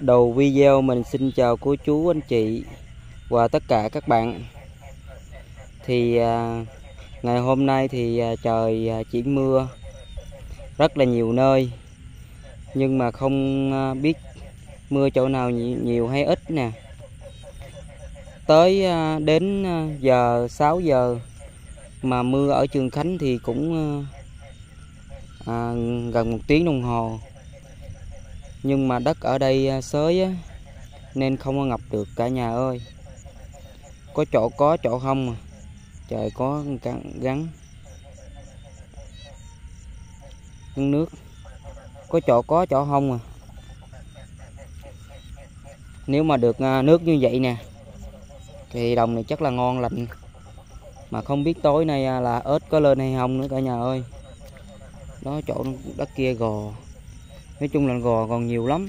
Đầu video mình xin chào cô chú anh chị và tất cả các bạn. Thì à, ngày hôm nay thì à, trời à, chỉ mưa rất là nhiều nơi. Nhưng mà không à, biết mưa chỗ nào nhiều, nhiều hay ít nè. Tới à, đến à, giờ 6 giờ mà mưa ở Trường Khánh thì cũng à, à gần một tiếng đồng hồ nhưng mà đất ở đây à, sới á, nên không có ngập được cả nhà ơi. Có chỗ có chỗ không à. trời có gắn gắn. Nước có chỗ có chỗ không à. Nếu mà được à, nước như vậy nè thì đồng này chắc là ngon lành. Mà không biết tối nay à, là ớt có lên hay không nữa cả nhà ơi. Đó chỗ đất kia gò nói chung là gò còn nhiều lắm.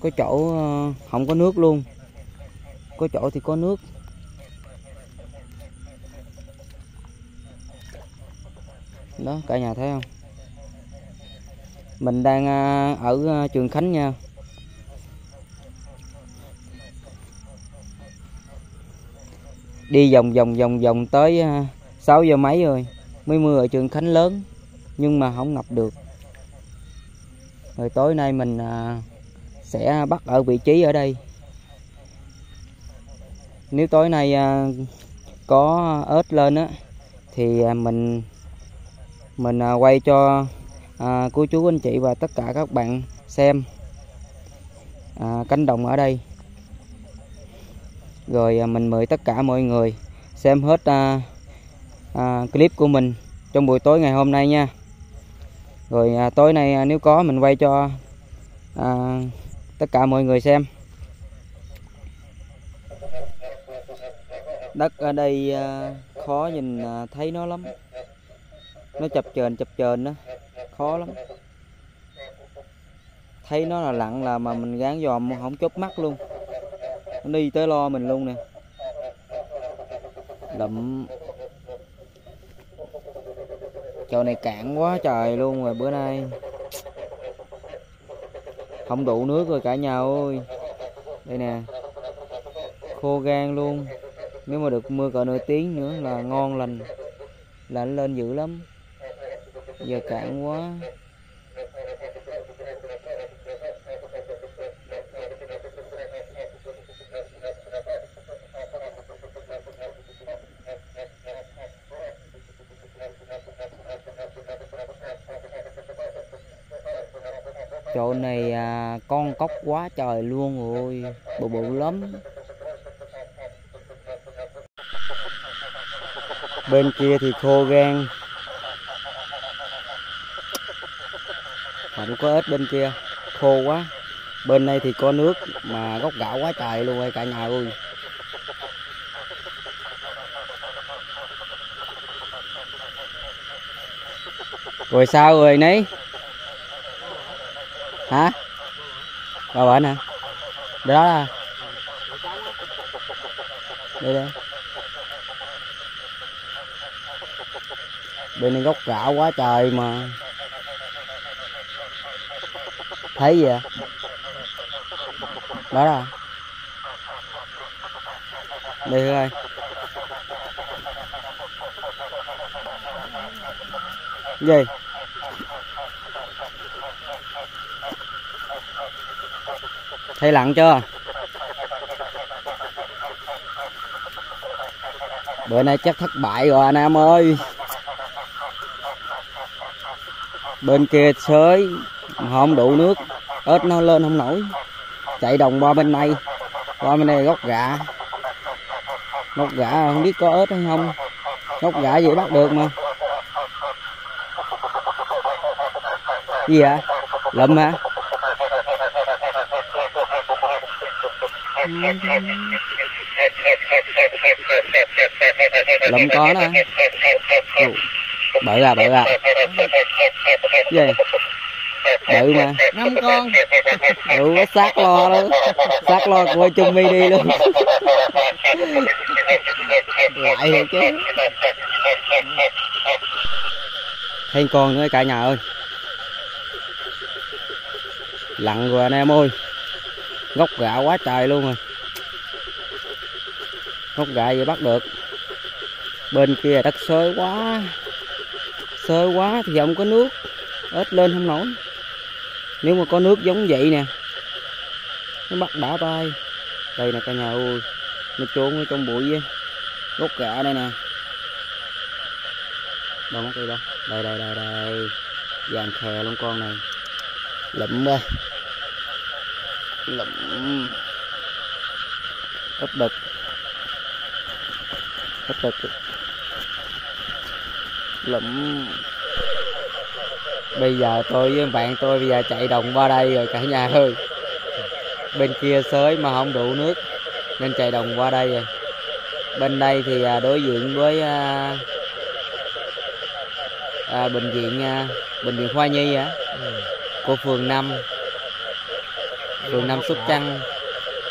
Có chỗ ờ, không có nước luôn. Có chỗ thì có nước. Đó, cả nhà thấy không? Mình đang ờ, ở ờ, trường khánh nha. Đi vòng vòng vòng vòng tới 6 giờ mấy rồi. Mới mưa ở trường khánh lớn, nhưng mà không ngập được rồi tối nay mình à, sẽ bắt ở vị trí ở đây. Nếu tối nay à, có ớt lên á thì à, mình mình à, quay cho à, cô chú anh chị và tất cả các bạn xem à, cánh đồng ở đây. Rồi à, mình mời tất cả mọi người xem hết à, à, clip của mình trong buổi tối ngày hôm nay nha rồi à, tối nay à, nếu có mình quay cho à, tất cả mọi người xem. Đất ở đây à, khó nhìn à, thấy nó lắm. Nó chập chờn chập chờn đó. Khó lắm. Thấy nó là lặng là mà mình gán dòm không chớp mắt luôn. Nó đi tới lo mình luôn nè. Lụm Chỗ này cạn quá trời luôn rồi, bữa nay. Không đủ nước rồi cả nhà ơi. Đây nè. Khô gan luôn. Nếu mà được mưa cỡ nửa tiếng nữa là ngon lành. Là lên dữ lắm. Giờ cạn quá. Chỗ này à, con cóc quá trời luôn rồi bự bự lắm. Bên kia thì khô gan. Mà cũng có ếch bên kia khô quá. Bên đây thì có nước mà gốc gạo quá trời luôn ơi cả nhà ơi. Rồi sao rồi nấy? Hả? Bà bệnh hả đó là đây đây. Bên này gốc gạo quá trời mà. Thấy gì à đó là đây thôi gì? Thấy lặng chưa? Bữa nay chắc thất bại rồi, anh em ơi. Bên kia sới, không đủ nước. Ớt nó lên không nổi. Chạy đồng qua bên này. Qua bên này gốc gạ gốc gạ không biết có ớt hay không. Gốc gạ gì bắt được mà. Gì vậy? Lụm hả? Lụm có đó. Bự ra bự ra. Gì? Bự mà. Năm con. Ừ xác lo đó. Xác lo coi chung mi đi luôn. Lại rồi chứ. Thêm con nữa cả nhà ơi. Lặn rồi anh em ơi gốc gạ quá trời luôn rồi. Gốc gạ vậy bắt được? Bên kia đất xới quá. Xới quá thì không có nước. Ếch lên không nổi. Nếu mà có nước giống vậy nè, nó bắt đã tay. Đây nè, cả nhà ơi. Nó trốn ở trong bụi gốc gạ đây nè. Đâu mất đi đâu. Đây đây đây đây. Vàng khè luôn con này. Lụm đây lụm. Ít đực ít đực lụm. Bây giờ tôi với bạn tôi bây giờ chạy đồng qua đây rồi cả nhà ơi. Bên kia xới mà không đủ nước nên chạy đồng qua đây rồi. Bên đây thì à, đối diện với à, à, bệnh viện à, bệnh viện khoa nhi á của phường 5 phường năm sóc trăng,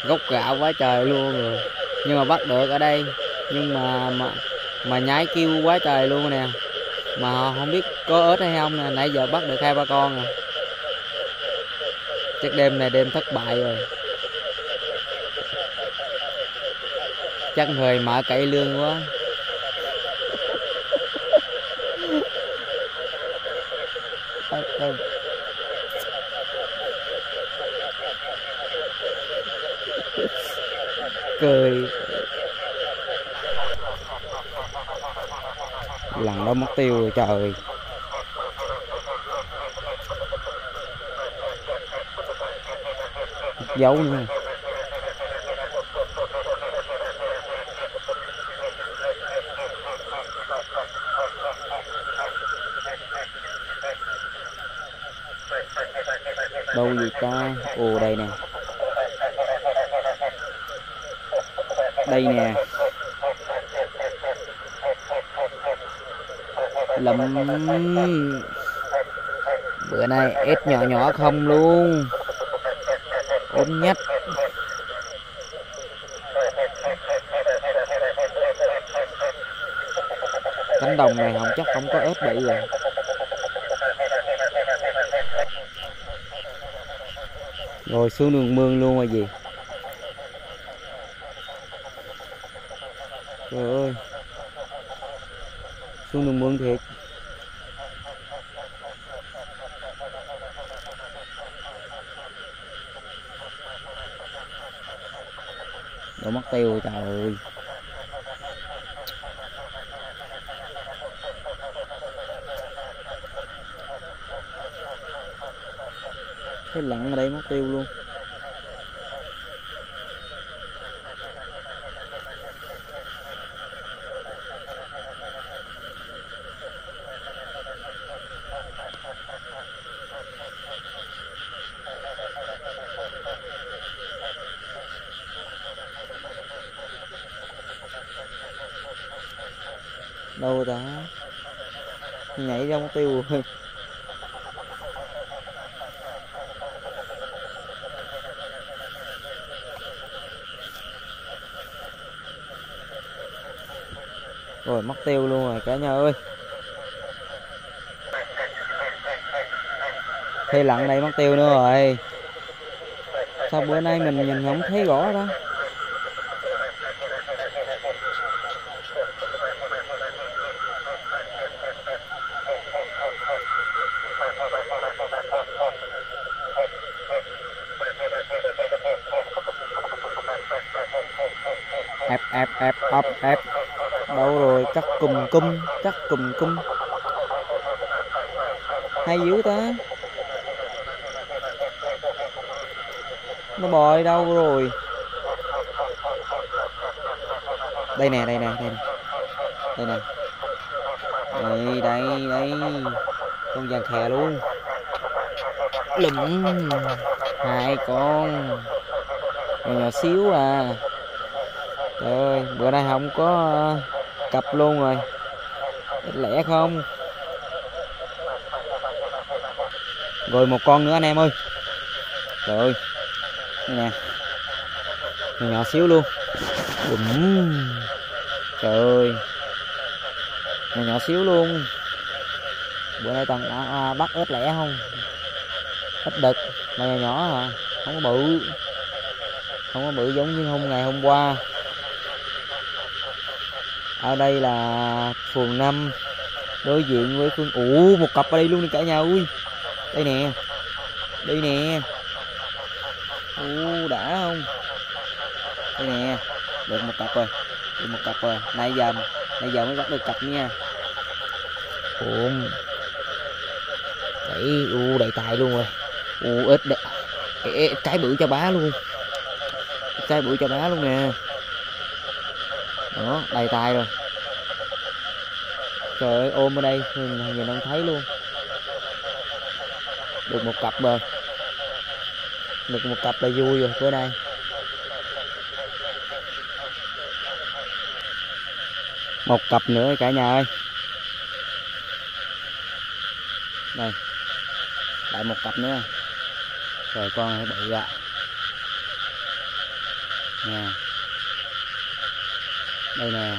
gốc gạo quá trời luôn rồi. Nhưng mà bắt được ở đây, nhưng mà mà mà nhái kêu quá trời luôn nè. Mà không biết có ớt hay không nè, nãy giờ bắt được hai ba con à chắc đêm này đêm thất bại rồi. Chắc người mở cậy lương quá. Cười. Lần đó mất tiêu rồi trời. Dấu nữa. Đâu gì ta? Ồ, đây nè. Đây nè. Lắm. Bữa nay ếch nhỏ nhỏ không luôn. Ốm nhất. Cánh đồng này không, chắc không có ếch bị rồi. Rồi xuống đường mương luôn rồi gì trời ơi xuống đường mương thiệt Đồ mất tiêu rồi, trời ơi. Thấy lặn ở đây mất tiêu luôn. Đâu ta? Nhảy ra mất tiêu. Rồi rồi mất tiêu luôn rồi, cả nhà ơi. Thì lặn đây mất tiêu nữa rồi. Sao bữa nay mình nhìn không thấy rõ đó ép ép ép ép ép đâu rồi cắt cùm cung cắt cùng cung. Hay dữ ta. Nó bò đi đâu rồi? Đây nè đây nè đây nè. Đây nè. Đây đây đây. Con vàng khè luôn. Lụm hai con. Nhỏ, nhỏ xíu à. Trời ơi bữa nay không có à, cặp luôn rồi lẻ không? Rồi một con nữa anh em ơi. Trời ơi. Nè. Nhỏ, nhỏ xíu luôn. Bùm. trời ơi. Nhỏ nhỏ xíu luôn. Bữa nay toàn à, à, bắt ếch lẻ không? Ít đực mà nhỏ nhỏ à không có bự. Không có bự giống như hôm ngày hôm qua ở đây là phường 5 đối diện với phương ủ một cặp ở đây luôn đi cả nhà ui đây nè. Đây nè. U đã không? Đây nè. Được một cặp rồi. Được một cặp rồi. Nãy giờ nãy giờ mới bắt được cặp nha. Ôm đẩy u đầy tài luôn rồi. U ít đấy cái bự cho bá luôn. Cái bự cho bá luôn nè đó đầy tài rồi. Trời ơi ôm ở đây nhìn, nhìn không thấy luôn. Được một cặp rồi được một cặp là vui rồi bữa nay. Một cặp nữa cả nhà ơi. Đây. Lại một cặp nữa. Rồi con hãy bự ạ. Nè đây nè.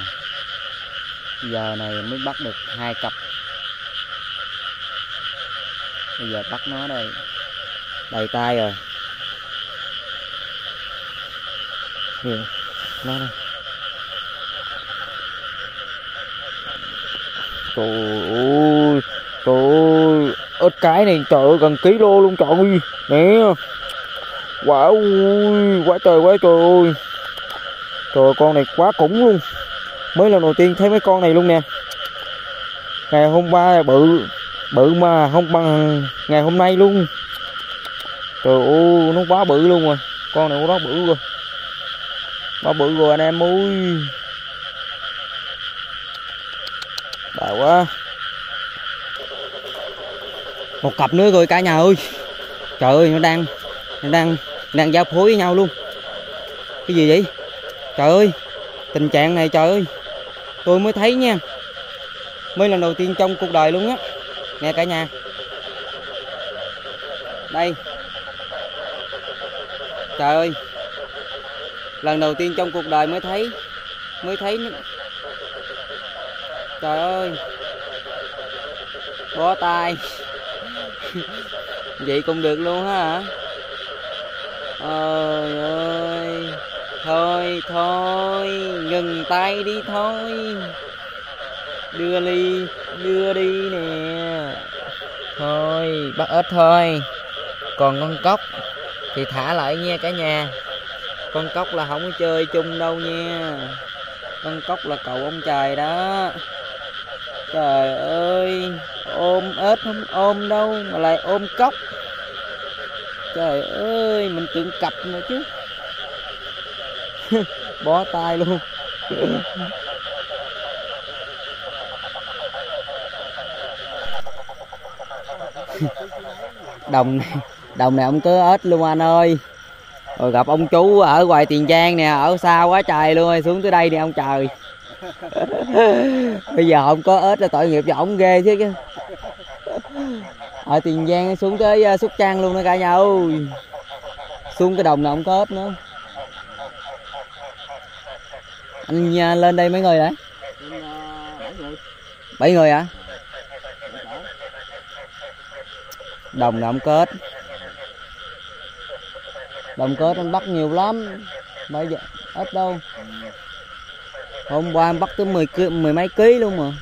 Giờ này mới bắt được hai cặp. Bây giờ bắt nó đây. Đầy tay rồi. Nhìn, nó đây. Trời ơi trời ơi. Ít cái này trời ơi gần ký lô luôn trời ơi. Nè. Quả ui quá trời quá trời ơi trời con này quá khủng luôn. Mới lần đầu tiên thấy mấy con này luôn nè. Ngày hôm qua bự bự mà không bằng ngày hôm nay luôn. Trời ơi, nó quá bự luôn rồi. Con này quá bự rồi. Quá bự rồi anh em ơi. Đại quá. Một cặp nữa rồi cả nhà ơi. Trời ơi, nó đang nó đang đang giao phối với nhau luôn. Cái gì vậy? Trời ơi, tình trạng này trời ơi. Tôi mới thấy nha, mới lần đầu tiên trong cuộc đời luôn á. Nghe cả nhà. Đây. Trời ơi. Lần đầu tiên trong cuộc đời mới thấy mới thấy trời ơi. Bó tay. Vậy cũng được luôn hả? Ơi ơi thôi thôi, ngừng tay đi thôi. Đưa đi đưa đi nè. Thôi bắt ếch thôi. Còn con cóc thì thả lại nha cả nhà. Con cóc là không có chơi chung đâu nha. Con cóc là cậu ông trời đó. Trời ơi, ôm ếch không ôm đâu mà lại ôm cóc trời ơi, mình tưởng cặp nữa chứ. bó tay luôn. Đồng này đồng này ông cứ ếch luôn anh ơi. Rồi gặp ông chú ở ngoài tiền giang nè ở xa quá trời luôn rồi xuống tới đây nè ông trời. Bây giờ không có ếch là tội nghiệp cho ổng ghê chứ ở tiền giang xuống tới uh, sóc trăng luôn đó cả nhà ơi. Xuống cái đồng nào không có ếch nữa anh uh, lên đây mấy người đấy? Bảy người à đồng nào không đồng kết anh bắt nhiều lắm. Bây giờ? Ít đâu. Hôm qua anh bắt tới mười ký mười mấy ký luôn mà.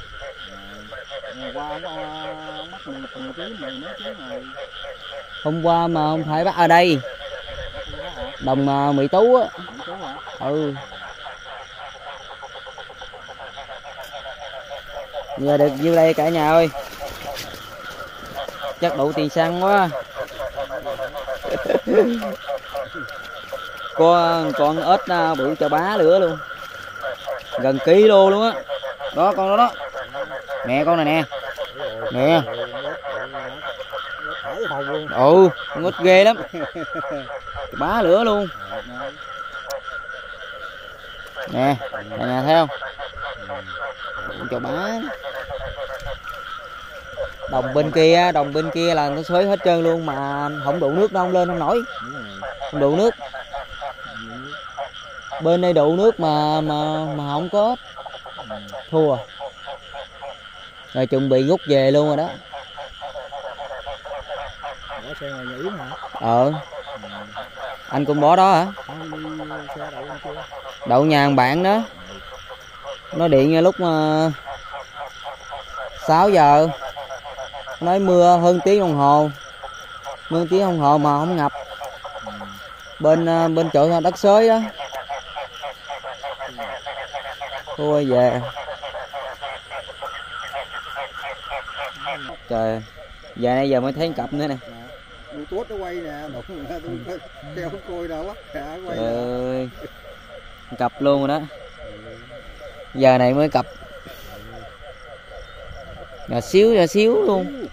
Hôm qua mà không phải bắt ở đây. Đồng mà mỹ tú á. Ừ. giờ được nhiêu đây cả nhà ơi. Chắc đủ tiền xăng quá. Có con ếch à, bự cho bá nữa luôn. Gần ký lô luôn á. Đó. con đó đó. Nè con này nè. Nè. Ừ con ếch ghê lắm. Bá lửa luôn. Nè nè, nè thấy không cho bá đồng bên kia, đồng bên kia là nó xới hết trơn luôn mà không đủ nước đâu, không lên không nổi. Không đủ nước. Bên đây đủ nước mà mà mà không có. Thua. Rồi chuẩn bị rút về luôn rồi đó. Ờ. Anh cũng bỏ đó hả? Đậu nhà bạn đó nó điện lúc uh, 6 giờ. Nói mưa hơn tiếng đồng hồ. Mưa tiếng đồng hồ mà không ngập. Bên ờ, bên chỗ đất xới đó thôi về. Trời giờ này giờ mới thấy cặp nữa nè. Tốt nó quay nè đụng tôi theo coi đâu quá quay ơi cặp luôn rồi đó giờ này mới cặp nhỏ xíu nhỏ xíu luôn.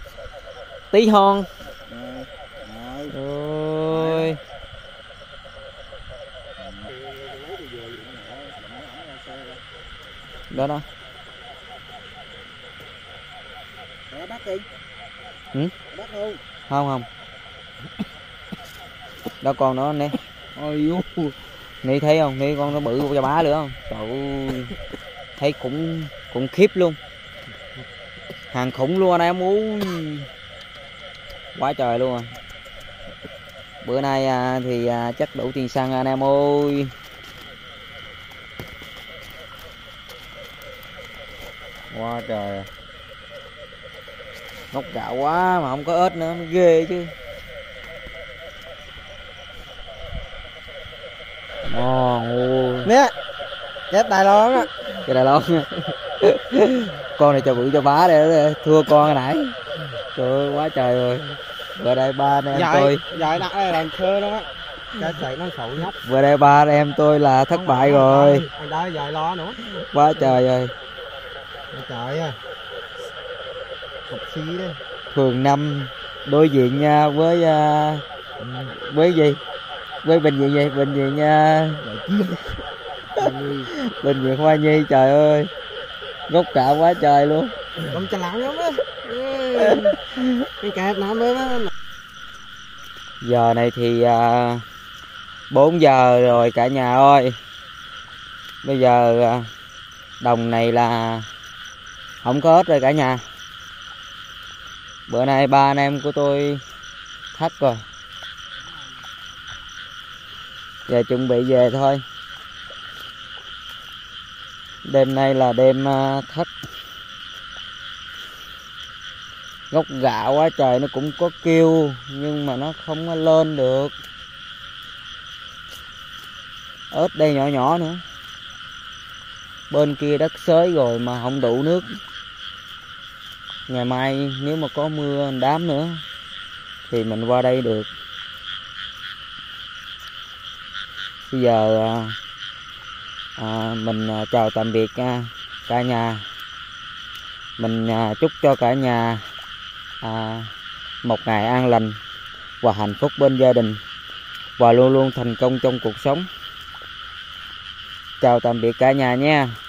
Tí hon. Ôi. Đó đó. Bắt đi ừ? bắt không không. Không đó con đó nè ôi ni thấy không? Ni con nó bự cho bá nữa không? Trời ơi thấy cũng cũng khiếp luôn. Hàng khủng luôn anh em uống quá trời luôn à. Bữa nay à, thì à, chắc đủ tiền xăng anh em ơi. Quá trời. À. ngốc gạo quá mà không có ếch nữa ghê chứ. Ngon ngu nè chết tài loan á cái đài loan con này cho bự cho bá để thua con hồi nãy. Trời ơi quá trời rồi. Vừa đây ba anh em tôi dạy đặt đây làm thơ đó. Cái chạy nó sậu nhóc vừa đây ba anh em tôi là thất bại rồi. anh đó dạy lo nữa. Quá trời rồi. Trời ơi. Học xí đấy phường năm đối diện nha với à, với gì? Với bệnh viện gì? Bệnh viện nha bệnh viện hoa nhi trời ơi. Gốc cả quá trời luôn. Con chả lặng lắm á. Cái kẹp nào mới giờ này thì à, 4 giờ rồi cả nhà ơi. Bây giờ à, đồng này là không có hết rồi cả nhà. Bữa nay ba anh em của tôi thắt rồi. Giờ chuẩn bị về thôi đêm nay là đêm à, thất. Gốc gạo quá trời nó cũng có kêu, nhưng mà nó không có lên được. Ớt đây nhỏ nhỏ nữa. Bên kia đất xới rồi mà không đủ nước. Ngày mai nếu mà có mưa đám nữa thì mình qua đây được. Bây giờ à, à, mình à, chào tạm biệt nha cả nhà. Mình à, chúc cho cả nhà à, một ngày an lành và hạnh phúc bên gia đình và luôn luôn thành công trong cuộc sống. Chào tạm biệt cả nhà nha.